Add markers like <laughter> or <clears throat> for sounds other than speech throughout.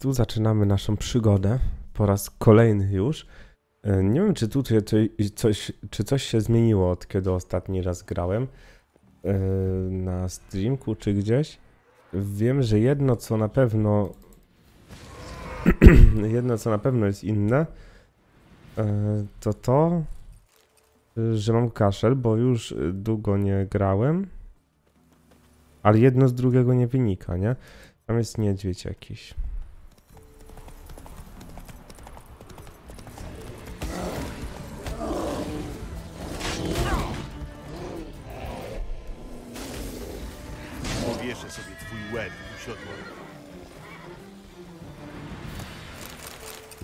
tu zaczynamy naszą przygodę po raz kolejny już. E, Nie wiem, czy tu czy- coś, czy coś się zmieniło od kiedy ostatni raz grałem e, na streamku czy gdzieś. Wiem, że jedno co na pewno <clears throat> jedno co na pewno jest inne e, to to, że mam kaszel, bo już długo nie grałem. Ale jedno z drugiego nie wynika, nie? Tam jest niedźwiedź jakiś.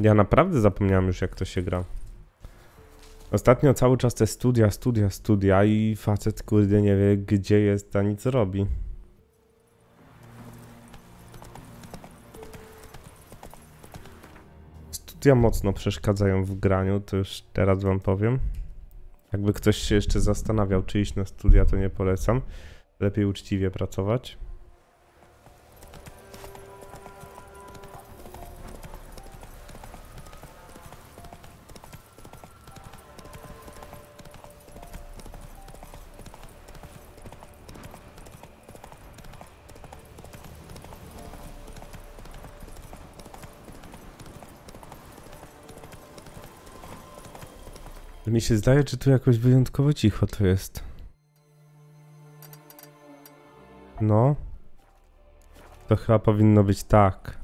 Ja naprawdę zapomniałem już jak to się gra. Ostatnio cały czas te studia, studia, studia i facet kurde nie wie gdzie jest ani co robi. Studia mocno przeszkadzają w graniu, to już teraz wam powiem. Jakby ktoś się jeszcze zastanawiał czy iść na studia to nie polecam. Lepiej uczciwie pracować. Mi się zdaje, czy tu jakoś wyjątkowo cicho to jest. No. To chyba powinno być tak.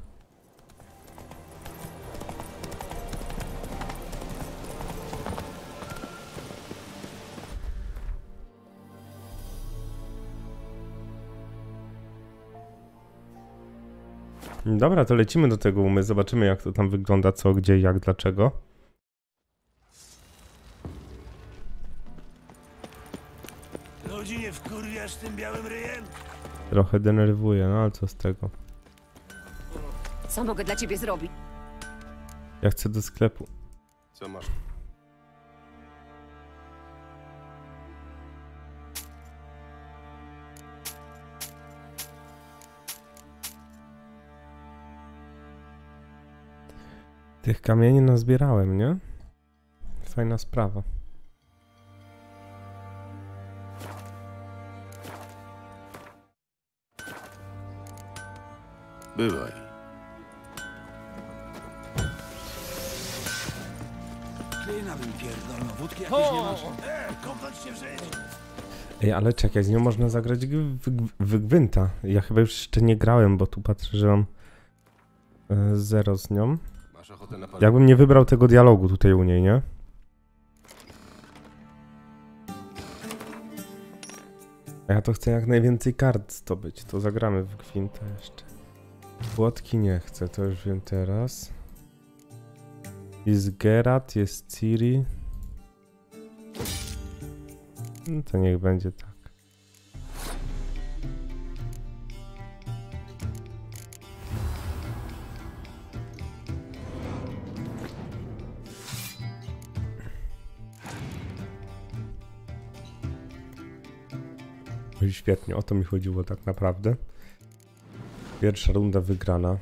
Dobra, to lecimy do tego umy, zobaczymy jak to tam wygląda, co, gdzie, jak, dlaczego. Wkurwiasz tym białym ryjem? Trochę denerwuje, no ale co z tego. Co mogę dla ciebie zrobić? Ja chcę do sklepu. Co masz? Tych kamieni nazbierałem, nie? Fajna sprawa. Bywaj. Klina bym pierdolno, wódki jakieś nie masz? E, się w życiu. Ej, ale czekaj, z nią można zagrać g- w, w gwynta. Ja chyba już jeszcze nie grałem, bo tu patrzę, że mam e, zero z nią. Masz ochotę na pan... Jakbym nie wybrał tego dialogu tutaj u niej, nie? Ja to chcę jak najwięcej kart zdobyć, to zagramy w gwinta jeszcze. Płotki nie chcę, to już wiem teraz. Jest Gerat, jest Ciri. No to niech będzie tak. Świetnie, o to mi chodziło tak naprawdę. Pierwsza runda wygrana.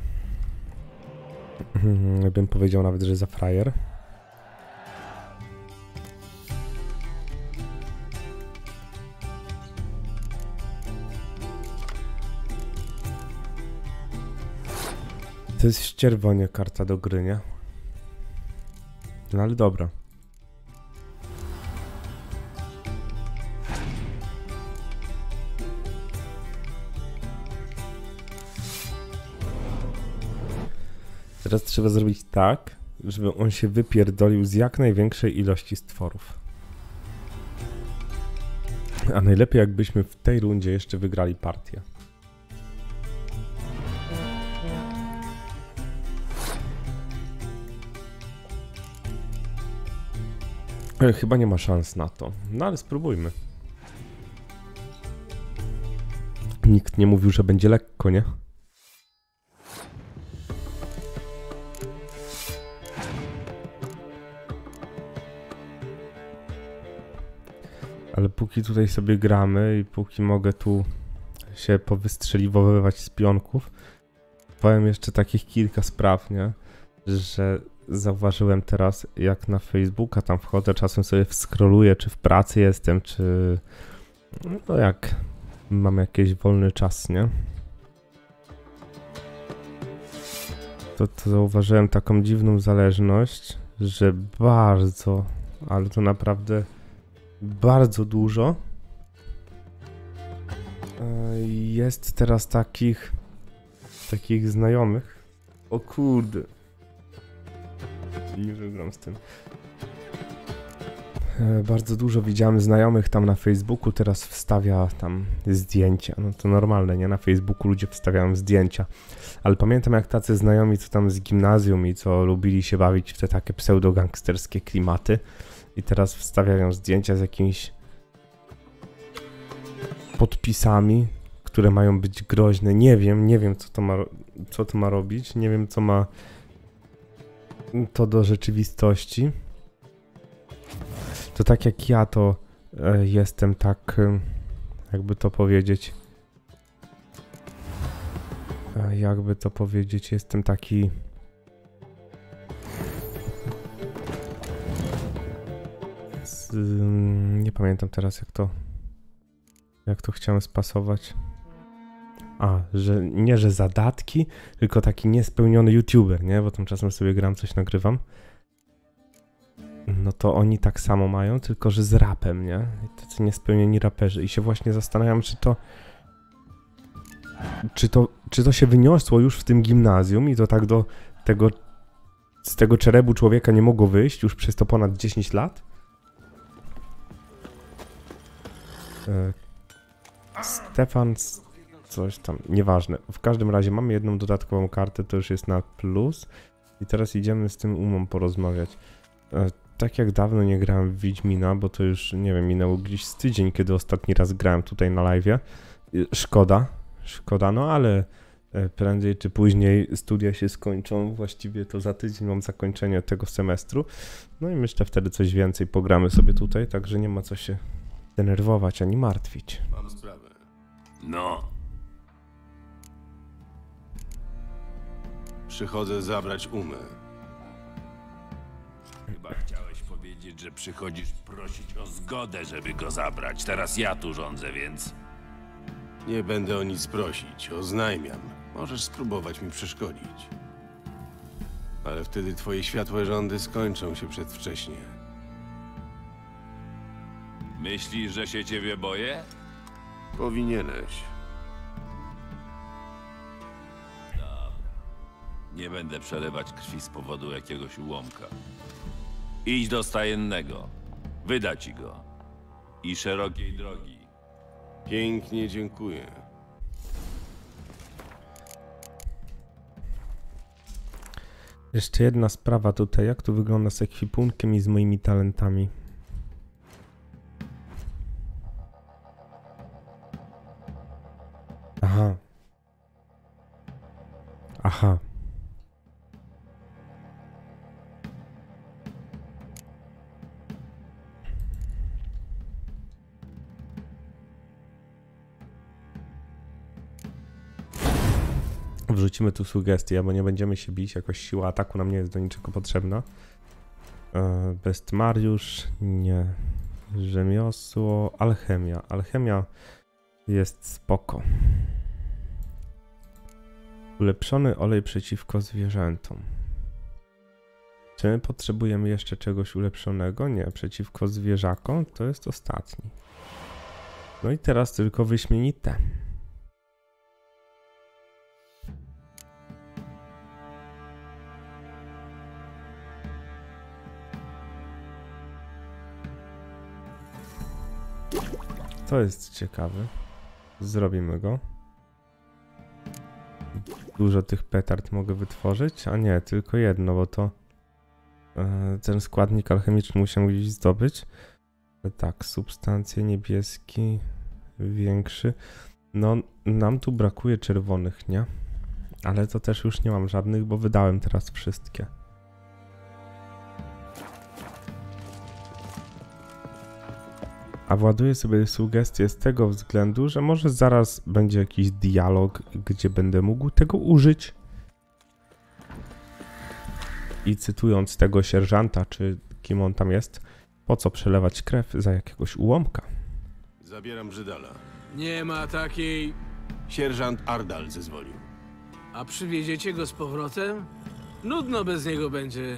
Mhm, Bym powiedział nawet, że za frajer. To jest ścierwonie karta do gry, nie? No ale dobra. Teraz trzeba zrobić tak, żeby on się wypierdolił z jak największej ilości stworów. A najlepiej jakbyśmy w tej rundzie jeszcze wygrali partię. E, Chyba nie ma szans na to. No ale spróbujmy. Nikt nie mówił, że będzie lekko, nie? Ale póki tutaj sobie gramy i póki mogę tu się powystrzeliwowywać z pionków, powiem jeszcze takich kilka spraw, nie? Że zauważyłem teraz, jak na Facebooka tam wchodzę, czasem sobie scrolluję, czy w pracy jestem, czy no jak mam jakiś wolny czas, nie? To, to zauważyłem taką dziwną zależność, że bardzo, ale to naprawdę bardzo dużo e, jest teraz takich takich znajomych. O kurde. Nie wygram z tym. E, Bardzo dużo widziałem znajomych tam na Facebooku, teraz wstawia tam zdjęcia. No to normalne, nie? Na Facebooku ludzie wstawiają zdjęcia. Ale pamiętam jak tacy znajomi, co tam z gimnazjum i co lubili się bawić w te takie pseudo-gangsterskie klimaty. I teraz wstawiają zdjęcia z jakimiś podpisami, które mają być groźne. Nie wiem, nie wiem co to ma, co to ma robić. Nie wiem co ma to do rzeczywistości. To tak jak ja to e, jestem tak, e, jakby to powiedzieć, e, jakby to powiedzieć, jestem taki nie pamiętam teraz jak to jak to chciałem spasować. A, że nie, że zadatki, tylko taki niespełniony youtuber, nie? Bo tam czasem sobie gram, coś nagrywam. No to oni tak samo mają, tylko że z rapem, nie? Tacy niespełnieni raperzy. I się właśnie zastanawiam, czy to. Czy to, czy to się wyniosło już w tym gimnazjum i to tak do tego. Z tego czerebu człowieka nie mogło wyjść już przez to ponad 10 lat? Stefan S- coś tam, nieważne. W każdym razie mamy jedną dodatkową kartę, to już jest na plus. I teraz idziemy z tym umą porozmawiać. E, tak jak dawno nie grałem w Wiedźmina, bo to już, nie wiem, minęło gdzieś z tydzień, kiedy ostatni raz grałem tutaj na live. Szkoda, szkoda, no ale e, prędzej czy później studia się skończą. Właściwie to za tydzień mam zakończenie tego semestru. No i myślę wtedy coś więcej pogramy sobie tutaj, także nie ma co się denerwować ani martwić. Mam sprawę. No. Przychodzę zabrać umę. Chyba chciałeś powiedzieć, że przychodzisz prosić o zgodę, żeby go zabrać. Teraz ja tu rządzę, więc... Nie będę o nic prosić, oznajmiam. Możesz spróbować mi przeszkodzić. Ale wtedy twoje światłe rządy skończą się przedwcześnie. Myślisz, że się ciebie boję? Powinieneś. Nie będę przelewać krwi z powodu jakiegoś ułomka. Idź do stajennego. Wyda ci go. I szerokiej drogi. Pięknie dziękuję. Jeszcze jedna sprawa tutaj, jak to wygląda z ekwipunkiem i z moimi talentami. Aha. Wrzucimy tu sugestie, bo nie będziemy się bić, jakoś siła ataku nam nie jest do niczego potrzebna. E, Bestmariusz, nie. Rzemiosło, alchemia. Alchemia jest spoko. Ulepszony olej przeciwko zwierzętom. Czy my potrzebujemy jeszcze czegoś ulepszonego? Nie, przeciwko zwierzakom to jest ostatni. No i teraz tylko wyśmienite. To jest ciekawe. Zrobimy go. Dużo tych petard mogę wytworzyć, a nie, tylko jedno, bo to e, ten składnik alchemiczny musiałem gdzieś zdobyć. E, Tak, substancje niebieski, większy. No, nam tu brakuje czerwonych, nie? Ale to też już nie mam żadnych, bo wydałem teraz wszystkie. a właduję sobie sugestie z tego względu, że może zaraz będzie jakiś dialog, gdzie będę mógł tego użyć. I cytując tego sierżanta, czy kim on tam jest, po co przelewać krew za jakiegoś ułomka? Zabieram Brzydala. Nie ma takiej... Sierżant Ardal zezwolił. A przywieziecie go z powrotem? Nudno bez niego będzie.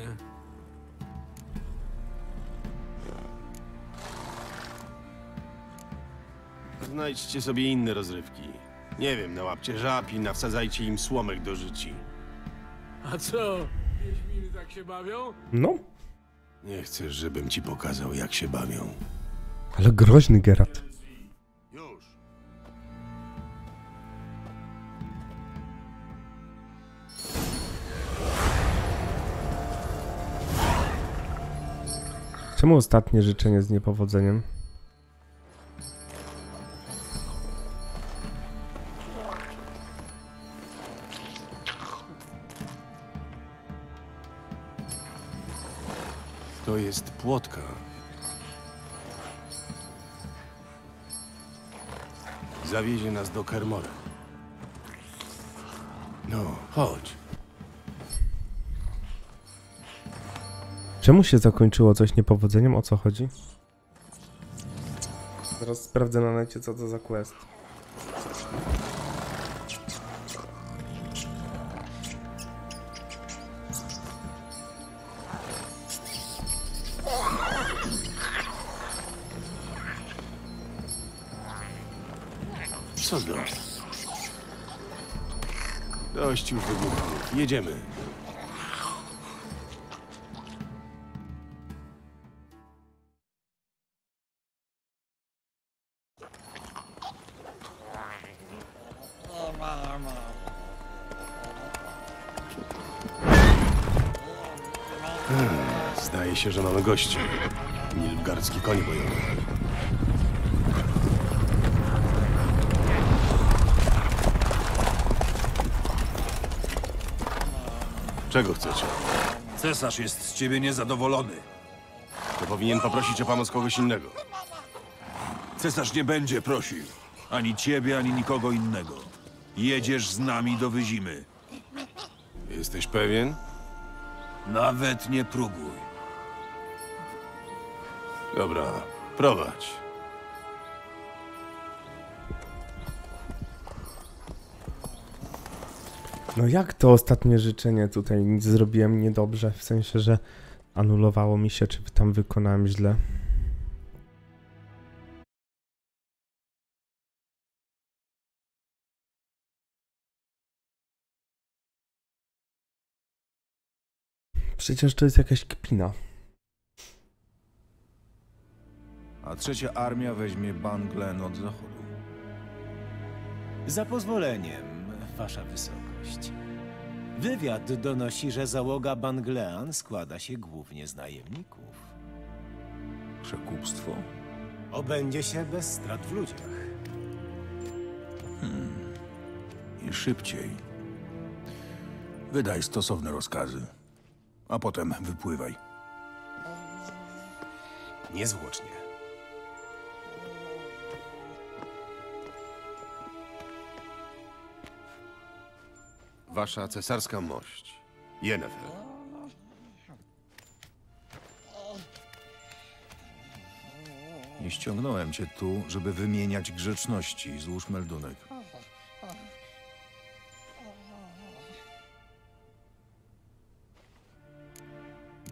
Znajdźcie sobie inne rozrywki. Nie wiem, nałapcie żab i nawsadzajcie im słomek do życi. A co? Wiedźminy tak się bawią? No, Nie chcesz, żebym ci pokazał, jak się bawią. ale groźny Geralt. Już. Czemu ostatnie życzenie z niepowodzeniem? Jest płotka. Zawiezie nas do Kermora. No, chodź. Czemu się zakończyło coś niepowodzeniem? O co chodzi? Zaraz sprawdzę na necie, co to za quest. Dość już. Jedziemy. Hmm, Zdaje się, że mamy gości. Nilfgaardzki koń bojowy. Czego chcecie? Cesarz jest z ciebie niezadowolony. To powinien poprosić o pomoc kogoś innego. Cesarz nie będzie prosił. Ani ciebie, ani nikogo innego. Jedziesz z nami do Wyzimy. Jesteś pewien? Nawet nie próbuj. Dobra, prowadź. No jak to ostatnie życzenie tutaj nic zrobiłem niedobrze, w sensie, że anulowało mi się, czy tam wykonałem źle. Przecież to jest jakaś kpina. A trzecia armia weźmie Banglen od zachodu. Za pozwoleniem, Wasza Wysokość. Wywiad donosi, że załoga Banglean składa się głównie z najemników. Przekupstwo? Obędzie się bez strat w ludziach. I szybciej. Wydaj stosowne rozkazy. A potem wypływaj. Niezwłocznie. Wasza cesarska mość. Yennefer. Nie ściągnąłem cię tu, żeby wymieniać grzeczności. Złóż meldunek.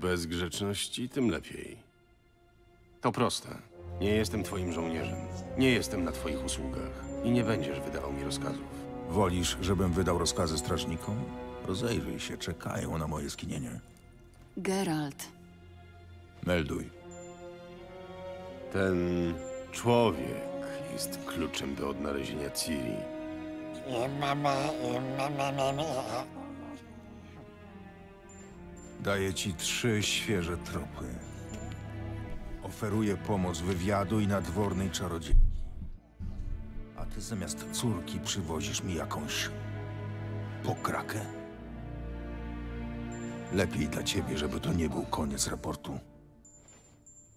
Bez grzeczności tym lepiej. To proste. Nie jestem twoim żołnierzem. Nie jestem na twoich usługach. I nie będziesz wydawał mi rozkazów. Wolisz, żebym wydał rozkazy strażnikom? Rozejrzyj się, czekają na moje skinienie. Geralt, Melduj. Ten człowiek jest kluczem do odnalezienia Ciri. Daję ci trzy świeże tropy. Oferuję pomoc wywiadu i nadwornej czarodziej. Ty zamiast córki przywozisz mi jakąś pokrakę? Lepiej dla ciebie, żeby to nie był koniec raportu.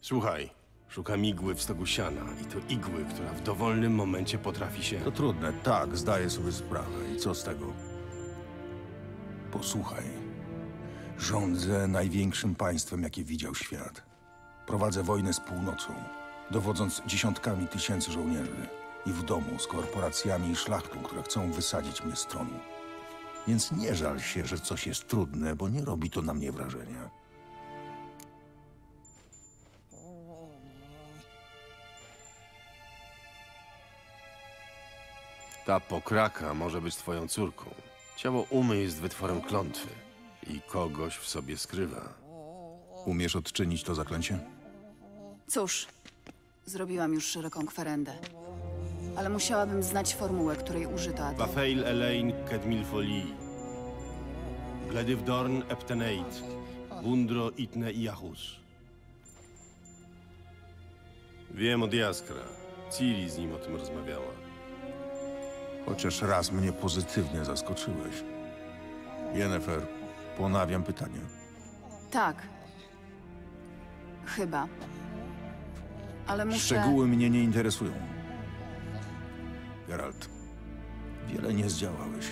Słuchaj, szukam igły w stogu siana i to igły, która w dowolnym momencie potrafi się... To trudne, tak, zdaję sobie sprawę. I co z tego? Posłuchaj. Rządzę największym państwem, jakie widział świat. Prowadzę wojnę z północą, dowodząc dziesiątkami tysięcy żołnierzy i w domu z korporacjami i szlachtą, które chcą wysadzić mnie z tronu. Więc nie żal się, że coś jest trudne, bo nie robi to na mnie wrażenia. Ta pokraka może być twoją córką. Ciało umy jest wytworem klątwy i kogoś w sobie skrywa. Umiesz odczynić to zaklęcie? Cóż, zrobiłam już szeroką kwerendę. Ale musiałabym znać formułę, której użyto, a ty... Bafeil Elaine Kedmilfolii. Gledivdorn Epteneit. Bundro Itne i Jahus. Wiem od Jaskra. Ciri z nim o tym rozmawiała. Chociaż raz mnie pozytywnie zaskoczyłeś. Jennifer, ponawiam pytanie. Tak. Chyba. Ale muszę... Szczegóły mnie nie interesują. Geralt, wiele nie zdziałałeś,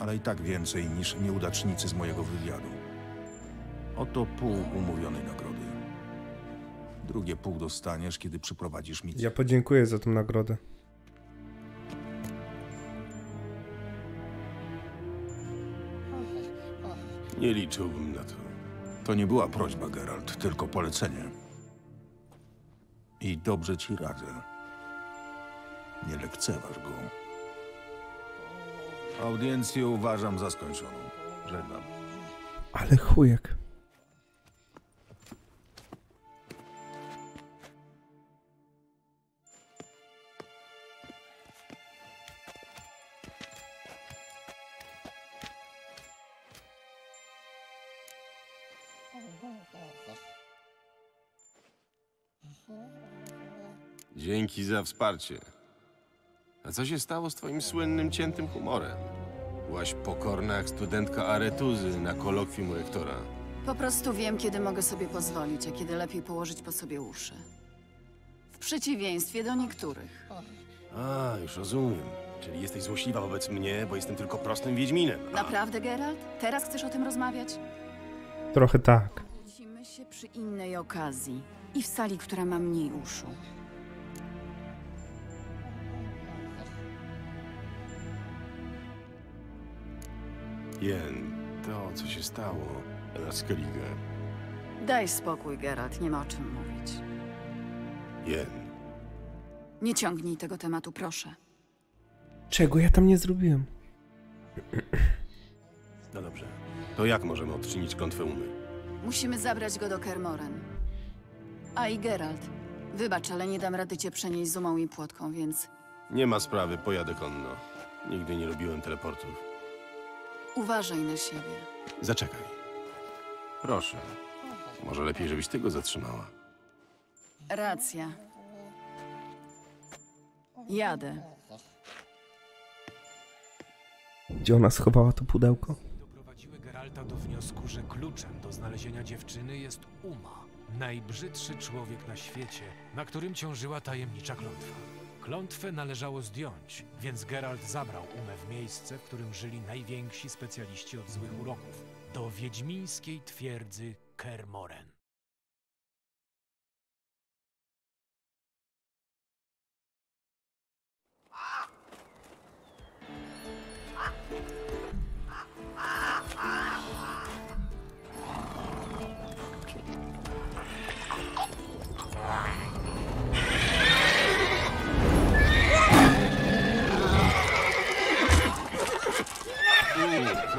ale i tak więcej niż nieudacznicy z mojego wywiadu. Oto pół umówionej nagrody. Drugie pół dostaniesz, kiedy przyprowadzisz mi... Ja podziękuję za tą nagrodę. Nie liczyłbym na to. To nie była prośba, Geralt, tylko polecenie. I dobrze ci radzę. Nie lekceważ go. Audiencję uważam za skończoną. Żegnam. Ale chujek. Dzięki za wsparcie. A co się stało z twoim słynnym ciętym humorem? Byłaś pokorna jak studentka aretuzy na kolokwium rektora. Po prostu wiem, kiedy mogę sobie pozwolić, a kiedy lepiej położyć po sobie uszy. W przeciwieństwie do niektórych. A, już rozumiem. Czyli jesteś złośliwa wobec mnie, bo jestem tylko prostym wiedźminem. A, Naprawdę, Geralt? Teraz chcesz o tym rozmawiać? Trochę tak. Widzimy się przy innej okazji. I w sali, która ma mniej uszu. Jen, to co się stało na Skellige. Daj spokój, Geralt, nie ma o czym mówić. Jen, Nie ciągnij tego tematu, proszę. Czego ja tam nie zrobiłem? <clears throat> no dobrze. To jak możemy odczynić klątwę umy? Musimy zabrać go do Kermoren. A i Geralt, wybacz, ale nie dam rady cię przenieść zumą i płotką, więc Nie ma sprawy, pojadę konno. Nigdy nie robiłem teleportów. Uważaj na siebie. Zaczekaj. Proszę. Może lepiej, żebyś ty go zatrzymała. Racja. Jadę. Gdzie ona schowała to pudełko? doprowadziły Geralta do wniosku, że kluczem do znalezienia dziewczyny jest Uma, najbrzydszy człowiek na świecie, na którym ciążyła tajemnicza klątwa. Klątwę należało zdjąć, więc Geralt zabrał Umę w miejsce, w którym żyli najwięksi specjaliści od złych uroków, do wiedźmińskiej twierdzy Kermoren.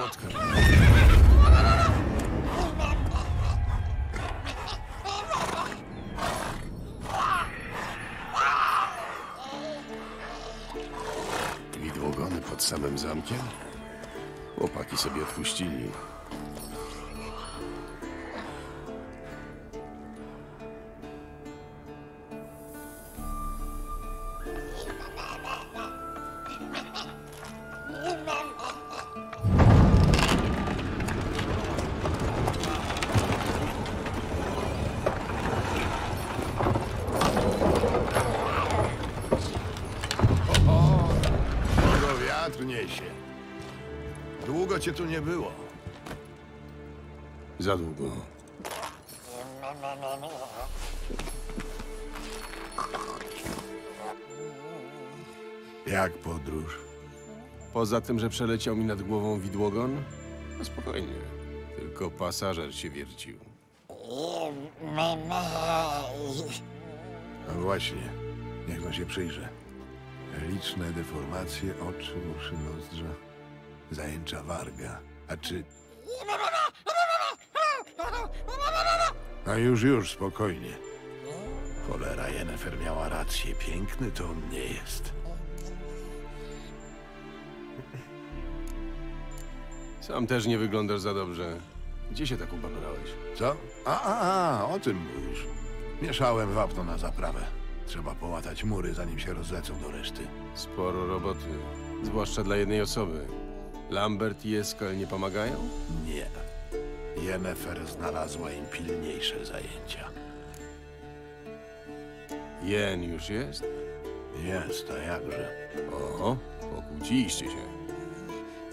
Płotka. Widłogony pod samym zamkiem? Chłopaki sobie odpuścili. Dużo Długo cię tu nie było. Za długo. Jak podróż? Poza tym, że przeleciał mi nad głową widłogon, no spokojnie. Tylko pasażer się wiercił. No właśnie, niech no się przyjrzę. Liczne deformacje oczu, uszy, nozdrza, zajęcza warga. A czy... No już, już, spokojnie. Cholera, Jennefer miała rację. Piękny to on nie jest. Sam też nie wyglądasz za dobrze. Gdzie się tak ubabrałeś? Co? A, a, a, o tym mówisz. Mieszałem wapno na zaprawę. Trzeba połatać mury, zanim się rozlecą do reszty. Sporo roboty. Zwłaszcza dla jednej osoby. Lambert i Eskal nie pomagają? Nie. Jennefer znalazła im pilniejsze zajęcia. Jen już jest? Jest, a jakże. Oho, pokłóciliście się.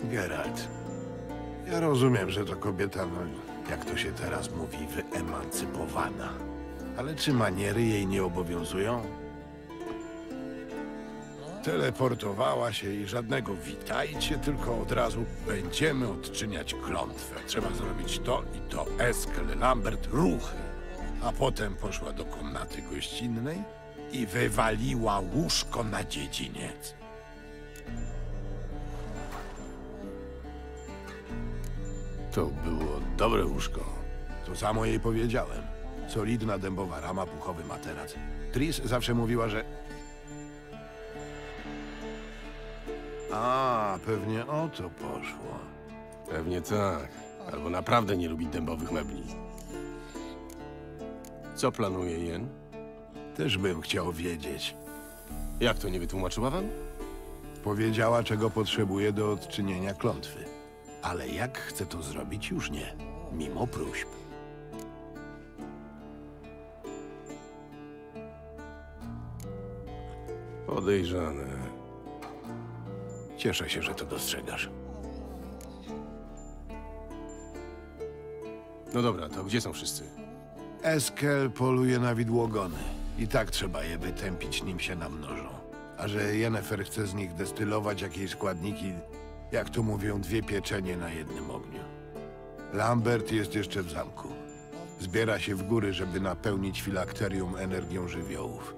Geralt, ja rozumiem, że to kobieta, no, jak to się teraz mówi, wyemancypowana. Ale czy maniery jej nie obowiązują? Teleportowała się i żadnego witajcie, tylko od razu będziemy odczyniać klątwę. Trzeba zrobić to i to. Eskel, Lambert, ruchy. A potem poszła do komnaty gościnnej i wywaliła łóżko na dziedziniec. To było dobre łóżko. To samo jej powiedziałem. Solidna dębowa rama, puchowy materac. Tris zawsze mówiła, że... A, pewnie o to poszło. Pewnie tak. Albo naprawdę nie lubi dębowych mebli. Co planuje Jen? Też bym chciał wiedzieć. Jak to nie wytłumaczyła wam? Powiedziała, czego potrzebuje do odczynienia klątwy. Ale jak chce to zrobić, już nie. Mimo próśb. Podejrzane. Cieszę się, że to dostrzegasz. No dobra, to gdzie są wszyscy? Eskel poluje na widłogony. I tak trzeba je wytępić, nim się namnożą. A że Jennefer chce z nich destylować jakieś składniki, jak to mówią, dwie pieczenie na jednym ogniu. Lambert jest jeszcze w zamku. Zbiera się w góry, żeby napełnić filakterium energią żywiołów.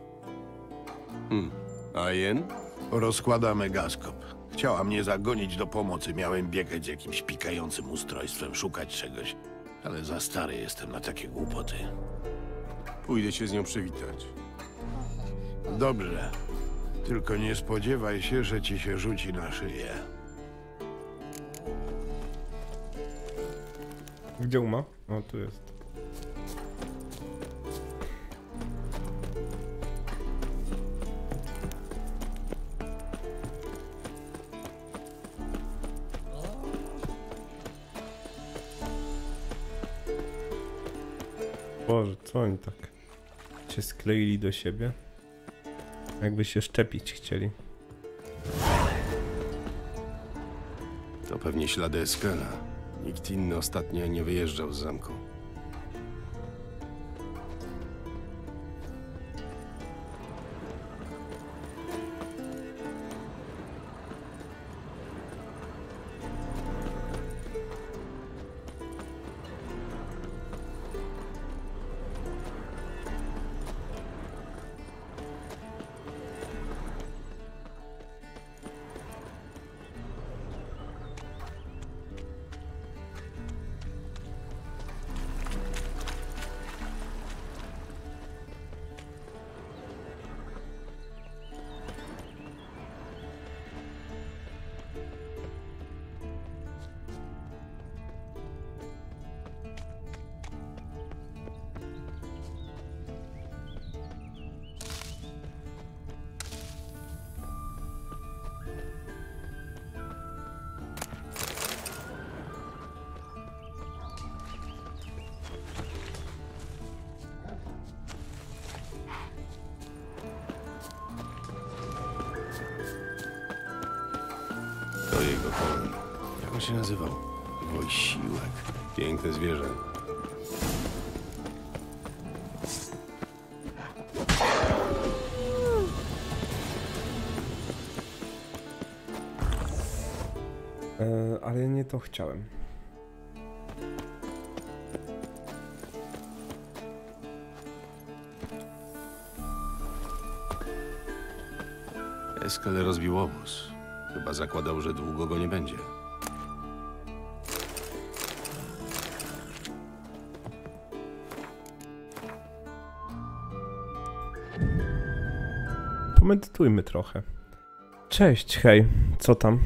A Jen? Rozkłada megaskop. Chciała mnie zagonić do pomocy. Miałem biegać z jakimś pikającym ustrojstwem, szukać czegoś. Ale za stary jestem na takie głupoty. Pójdę się z nią przywitać. Dobrze. Tylko nie spodziewaj się, że ci się rzuci na szyję. Gdzie uma? O, tu jest. Się skleili do siebie? Jakby się szczepić chcieli. To pewnie ślady Eskela. Nikt inny ostatnio nie wyjeżdżał z zamku. dokołem. Jak on się nazywał? Wojsiłek. Piękne zwierzę. E, ale nie to chciałem. Eskel rozbił obóz. Chyba zakładał, że długo go nie będzie. Pomedytujmy trochę. Cześć, hej, co tam?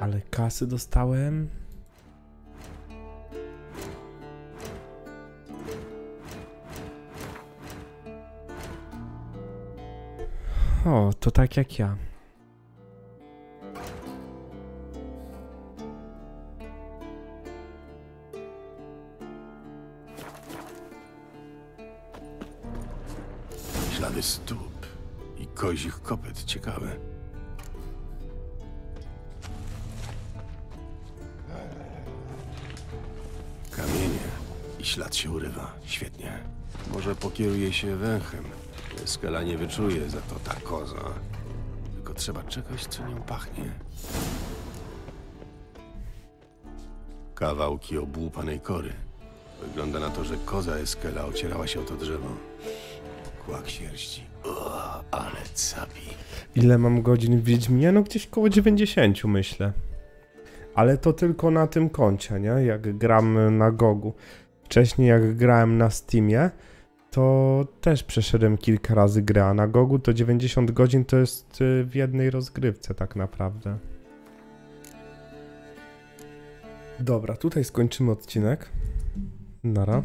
Ale kasy dostałem. To tak jak ja. Ślady stóp i kozich kopyt. Ciekawe. Kamienie i ślad się urywa. Świetnie. Może pokieruje się węchem. Skala nie wyczuje, za to ta koza. Tylko trzeba czegoś, co nią pachnie. Kawałki obłupanej kory. Wygląda na to, że koza Eskela ocierała się o to drzewo. Kłak sierści. O, ale capi. Ile mam godzin w Wiedźminie? No gdzieś koło 90 myślę. Ale to tylko na tym koncie, nie? Jak gram na Gogu. Wcześniej jak grałem na Steamie, to też przeszedłem kilka razy grę, a na Gogu to 90 godzin to jest y, w jednej rozgrywce tak naprawdę. Dobra, tutaj skończymy odcinek. Nara.